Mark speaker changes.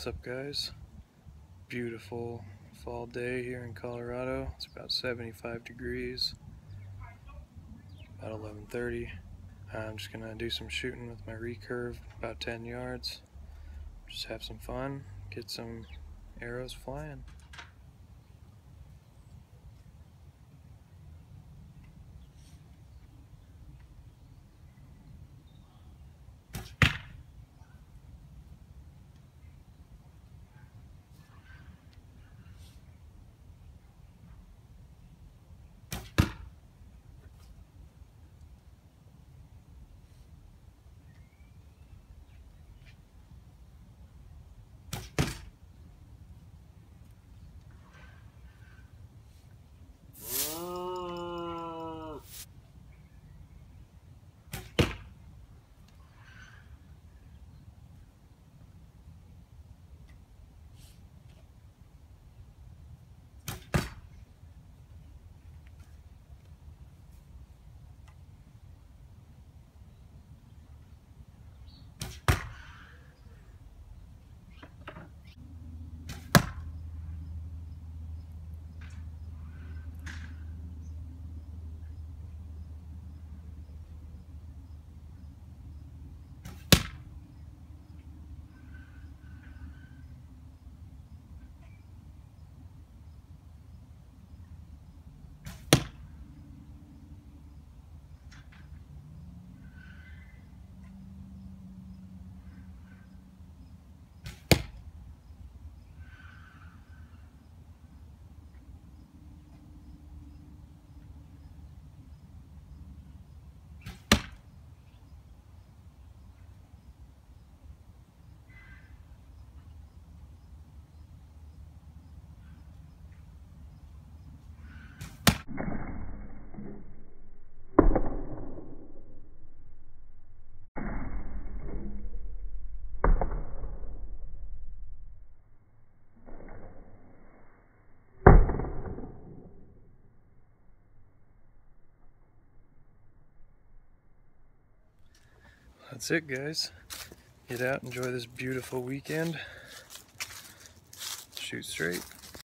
Speaker 1: What's up guys? Beautiful fall day here in Colorado. It's about 75 degrees. About 11.30. I'm just gonna do some shooting with my recurve, about 10 yards. Just have some fun, get some arrows flying. That's it guys. Get out, enjoy this beautiful weekend. Shoot straight.